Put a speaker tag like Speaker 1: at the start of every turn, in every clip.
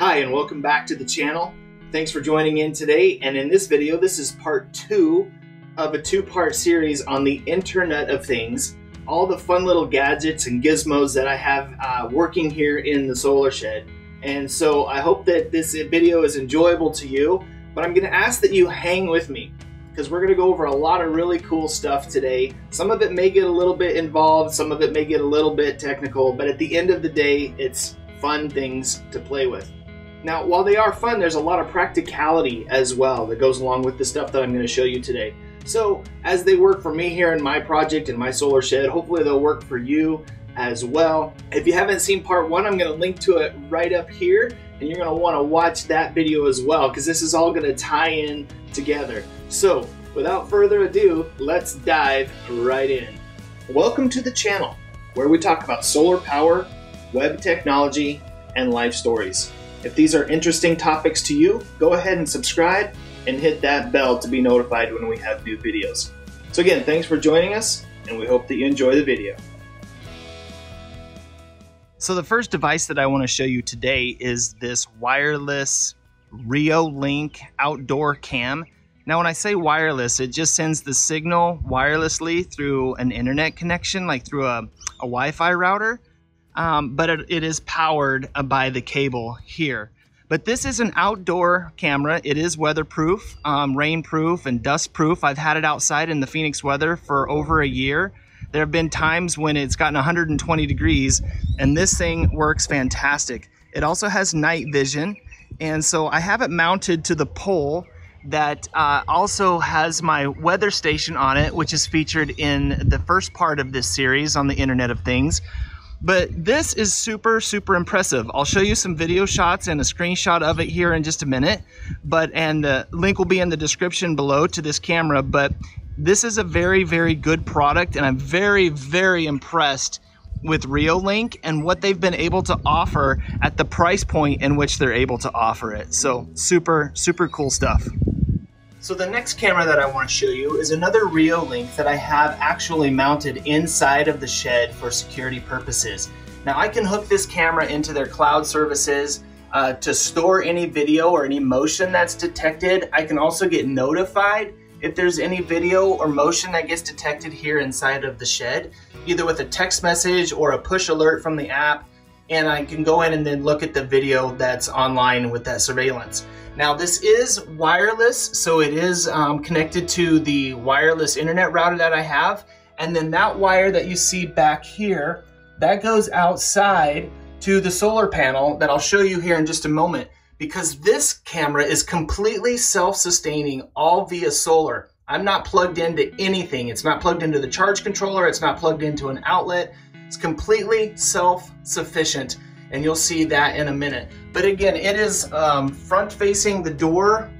Speaker 1: Hi and welcome back to the channel. Thanks for joining in today and in this video this is part two of a two-part series on the Internet of Things all the fun little gadgets and gizmos that I have uh, working here in the solar shed and so I hope that this video is enjoyable to you but I'm gonna ask that you hang with me because we're gonna go over a lot of really cool stuff today. Some of it may get a little bit involved, some of it may get a little bit technical, but at the end of the day, it's fun things to play with. Now, while they are fun, there's a lot of practicality as well that goes along with the stuff that I'm going to show you today. So, as they work for me here in my project in my solar shed, hopefully they'll work for you as well. If you haven't seen part one, I'm going to link to it right up here, and you're going to want to watch that video as well because this is all going to tie in together. So, without further ado, let's dive right in. Welcome to the channel where we talk about solar power, web technology, and life stories. If these are interesting topics to you, go ahead and subscribe and hit that bell to be notified when we have new videos. So again, thanks for joining us, and we hope that you enjoy the video. So the first device that I want to show you today is this wireless Reolink outdoor cam. Now when I say wireless, it just sends the signal wirelessly through an internet connection, like through a, a Wi-Fi router um, but it, it is powered uh, by the cable here. But this is an outdoor camera. It is weatherproof, um, rainproof, and dustproof. I've had it outside in the Phoenix weather for over a year. There have been times when it's gotten 120 degrees, and this thing works fantastic. It also has night vision, and so I have it mounted to the pole that uh, also has my weather station on it, which is featured in the first part of this series on the Internet of Things. But this is super, super impressive. I'll show you some video shots and a screenshot of it here in just a minute. But and the link will be in the description below to this camera. But this is a very, very good product, and I'm very, very impressed with Reolink and what they've been able to offer at the price point in which they're able to offer it. So super, super cool stuff. So the next camera that I want to show you is another Reolink that I have actually mounted inside of the shed for security purposes. Now I can hook this camera into their cloud services uh, to store any video or any motion that's detected. I can also get notified if there's any video or motion that gets detected here inside of the shed, either with a text message or a push alert from the app, and I can go in and then look at the video that's online with that surveillance. Now this is wireless, so it is um, connected to the wireless internet router that I have. And then that wire that you see back here, that goes outside to the solar panel that I'll show you here in just a moment because this camera is completely self-sustaining all via solar. I'm not plugged into anything. It's not plugged into the charge controller. It's not plugged into an outlet. It's completely self-sufficient and you'll see that in a minute. But again, it is um, front facing the door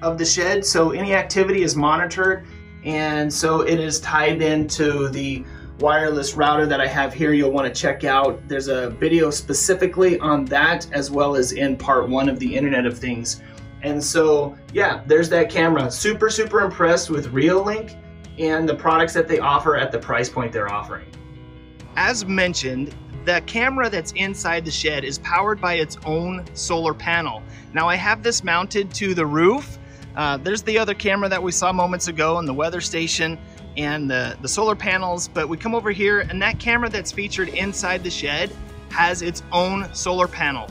Speaker 1: of the shed, so any activity is monitored, and so it is tied into the wireless router that I have here you'll want to check out. There's a video specifically on that as well as in part one of the Internet of Things. And so, yeah, there's that camera. Super, super impressed with Reolink and the products that they offer at the price point they're offering. As mentioned, the camera that's inside the shed is powered by its own solar panel. Now I have this mounted to the roof. Uh, there's the other camera that we saw moments ago in the weather station and the, the solar panels, but we come over here and that camera that's featured inside the shed has its own solar panel.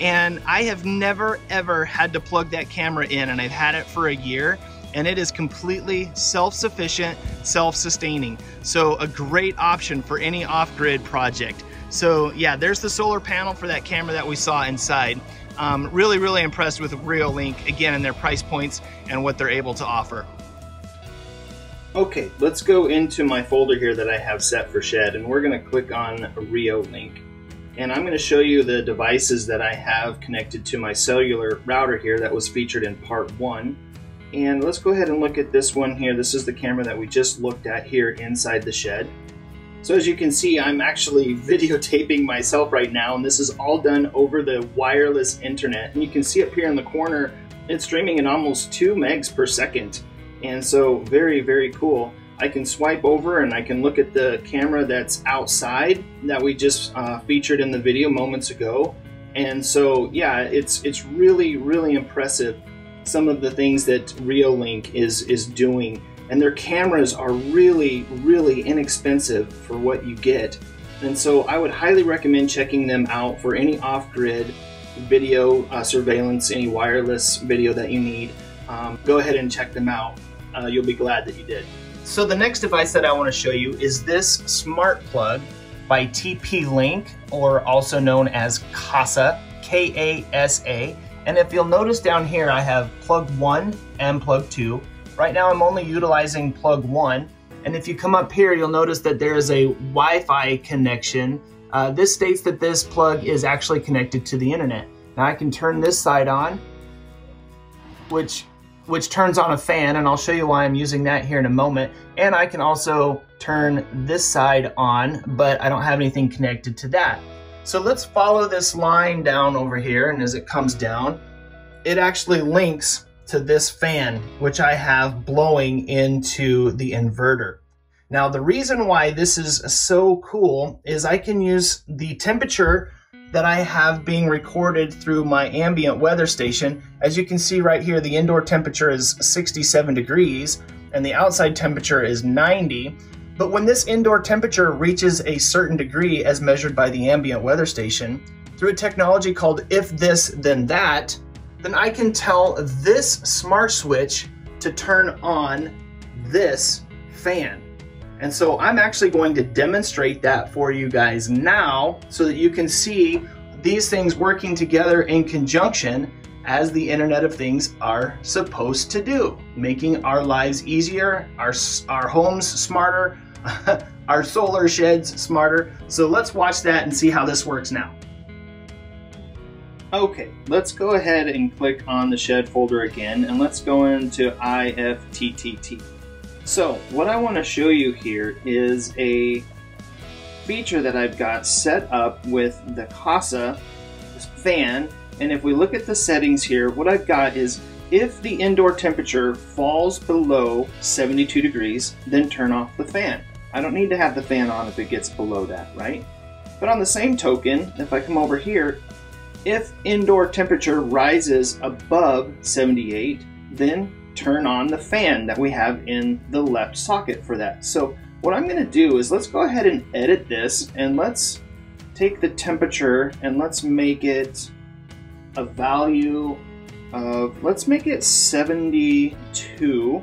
Speaker 1: And I have never ever had to plug that camera in and I've had it for a year and it is completely self-sufficient, self-sustaining. So a great option for any off-grid project. So yeah, there's the solar panel for that camera that we saw inside. Um, really, really impressed with Reolink, again, and their price points and what they're able to offer. Okay, let's go into my folder here that I have set for Shed, and we're gonna click on Reolink. And I'm gonna show you the devices that I have connected to my cellular router here that was featured in part one. And let's go ahead and look at this one here. This is the camera that we just looked at here inside the shed. So as you can see, I'm actually videotaping myself right now, and this is all done over the wireless internet. And you can see up here in the corner, it's streaming at almost two megs per second. And so very, very cool. I can swipe over and I can look at the camera that's outside that we just uh, featured in the video moments ago. And so, yeah, it's it's really really impressive some of the things that Reolink is is doing, and their cameras are really really inexpensive for what you get. And so, I would highly recommend checking them out for any off-grid video uh, surveillance, any wireless video that you need. Um, go ahead and check them out. Uh, you'll be glad that you did. So the next device that I want to show you is this smart plug by TP-Link, or also known as Kasa, K-A-S-A. And if you'll notice down here, I have plug one and plug two. Right now I'm only utilizing plug one. And if you come up here, you'll notice that there is a Wi-Fi connection. Uh, this states that this plug is actually connected to the internet. Now I can turn this side on, which which turns on a fan, and I'll show you why I'm using that here in a moment. And I can also turn this side on, but I don't have anything connected to that. So let's follow this line down over here, and as it comes down, it actually links to this fan, which I have blowing into the inverter. Now, the reason why this is so cool is I can use the temperature that I have being recorded through my ambient weather station. As you can see right here, the indoor temperature is 67 degrees and the outside temperature is 90. But when this indoor temperature reaches a certain degree as measured by the ambient weather station, through a technology called if this then that, then I can tell this smart switch to turn on this fan. And so I'm actually going to demonstrate that for you guys now so that you can see these things working together in conjunction as the Internet of Things are supposed to do, making our lives easier, our, our homes smarter, our solar sheds smarter. So let's watch that and see how this works now. Okay, let's go ahead and click on the shed folder again and let's go into IFTTT. So what I want to show you here is a feature that I've got set up with the Kasa fan. And if we look at the settings here, what I've got is if the indoor temperature falls below 72 degrees, then turn off the fan. I don't need to have the fan on if it gets below that, right? But on the same token, if I come over here, if indoor temperature rises above 78, then turn on the fan that we have in the left socket for that. So what I'm gonna do is let's go ahead and edit this and let's take the temperature and let's make it a value of, let's make it 72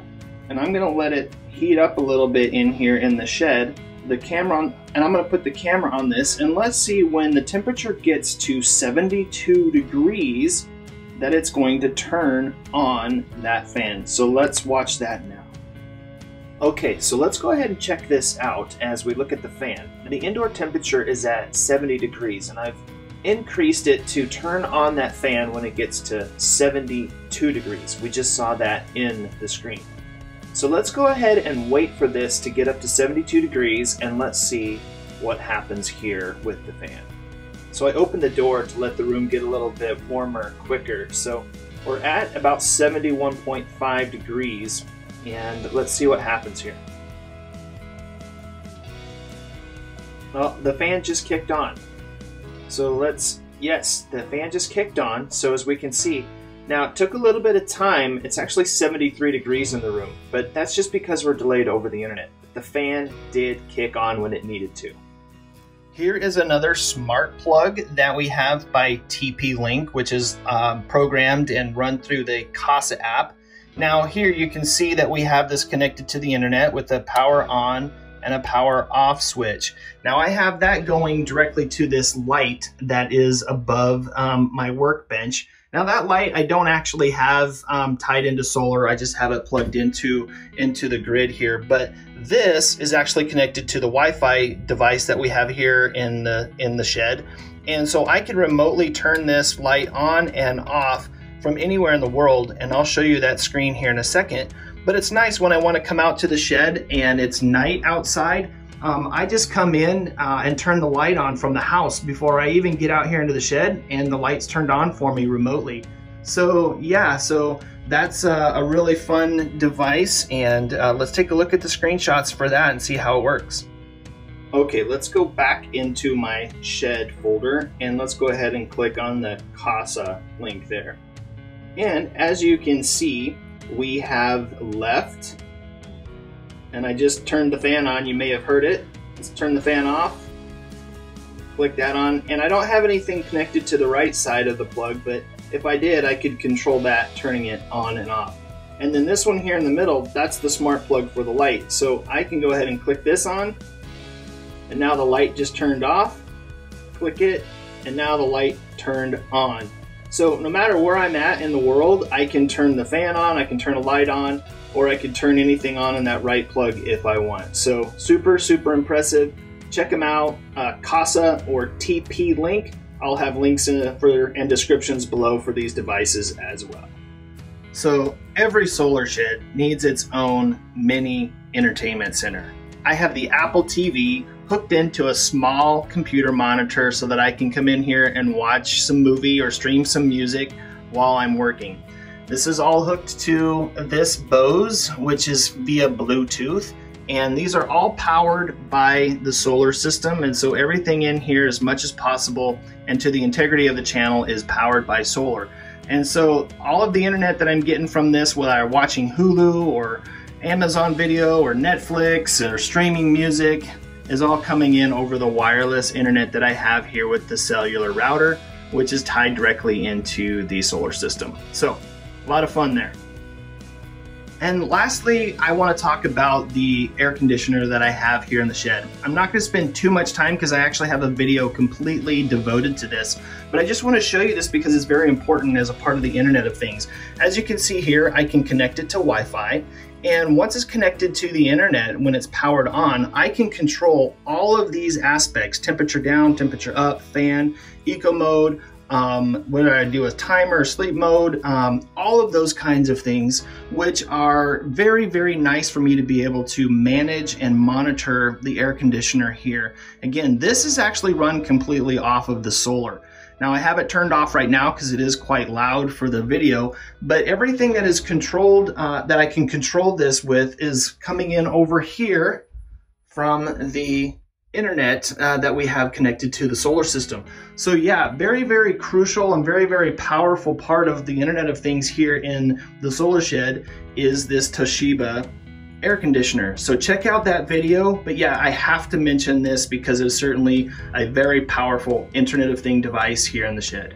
Speaker 1: and I'm gonna let it heat up a little bit in here in the shed. The camera on, and I'm gonna put the camera on this and let's see when the temperature gets to 72 degrees, that it's going to turn on that fan. So let's watch that now. Okay, so let's go ahead and check this out as we look at the fan. The indoor temperature is at 70 degrees and I've increased it to turn on that fan when it gets to 72 degrees. We just saw that in the screen. So let's go ahead and wait for this to get up to 72 degrees and let's see what happens here with the fan. So I opened the door to let the room get a little bit warmer quicker. So we're at about 71.5 degrees and let's see what happens here. Well, the fan just kicked on. So let's, yes, the fan just kicked on. So as we can see, now it took a little bit of time. It's actually 73 degrees in the room, but that's just because we're delayed over the internet. But The fan did kick on when it needed to. Here is another smart plug that we have by TP-Link, which is um, programmed and run through the Kasa app. Now here you can see that we have this connected to the internet with the power on and a power off switch. Now I have that going directly to this light that is above um, my workbench. Now that light I don't actually have um, tied into solar, I just have it plugged into, into the grid here. But this is actually connected to the Wi-Fi device that we have here in the, in the shed. And so I can remotely turn this light on and off from anywhere in the world. And I'll show you that screen here in a second. But it's nice when I want to come out to the shed and it's night outside. Um, I just come in uh, and turn the light on from the house before I even get out here into the shed and the light's turned on for me remotely. So yeah, so that's a, a really fun device and uh, let's take a look at the screenshots for that and see how it works. Okay, let's go back into my shed folder and let's go ahead and click on the Kasa link there. And as you can see, we have left, and I just turned the fan on, you may have heard it. Let's turn the fan off, click that on, and I don't have anything connected to the right side of the plug, but if I did, I could control that, turning it on and off. And then this one here in the middle, that's the smart plug for the light. So I can go ahead and click this on, and now the light just turned off. Click it, and now the light turned on. So no matter where I'm at in the world, I can turn the fan on, I can turn a light on, or I can turn anything on in that right plug if I want. So super, super impressive. Check them out, uh, Kasa or TP Link. I'll have links in and descriptions below for these devices as well. So every solar shed needs its own mini entertainment center. I have the Apple TV hooked into a small computer monitor so that I can come in here and watch some movie or stream some music while I'm working. This is all hooked to this Bose, which is via Bluetooth. And these are all powered by the solar system. And so everything in here, as much as possible, and to the integrity of the channel, is powered by solar. And so all of the internet that I'm getting from this, whether I'm watching Hulu or Amazon Video or Netflix or streaming music, is all coming in over the wireless internet that I have here with the cellular router, which is tied directly into the solar system. So a lot of fun there. And lastly, I want to talk about the air conditioner that I have here in the shed. I'm not going to spend too much time because I actually have a video completely devoted to this, but I just want to show you this because it's very important as a part of the Internet of Things. As you can see here, I can connect it to Wi-Fi, and once it's connected to the internet, when it's powered on, I can control all of these aspects, temperature down, temperature up, fan, eco mode, um, what I do with timer, sleep mode, um, all of those kinds of things, which are very, very nice for me to be able to manage and monitor the air conditioner here. Again, this is actually run completely off of the solar. Now I have it turned off right now because it is quite loud for the video, but everything that is controlled, uh, that I can control this with is coming in over here from the internet uh, that we have connected to the solar system. So yeah, very, very crucial and very, very powerful part of the Internet of Things here in the solar shed is this Toshiba air conditioner. So check out that video. But yeah, I have to mention this because it's certainly a very powerful Internet of Thing device here in the shed.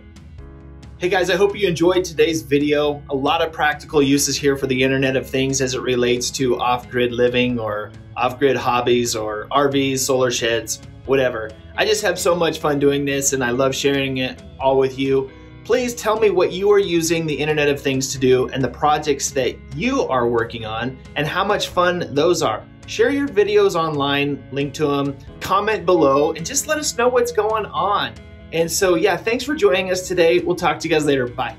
Speaker 1: Hey guys, I hope you enjoyed today's video. A lot of practical uses here for the Internet of Things as it relates to off-grid living or off-grid hobbies or RVs, solar sheds, whatever. I just have so much fun doing this and I love sharing it all with you. Please tell me what you are using the Internet of Things to do and the projects that you are working on and how much fun those are. Share your videos online, link to them, comment below, and just let us know what's going on. And so, yeah, thanks for joining us today. We'll talk to you guys later. Bye.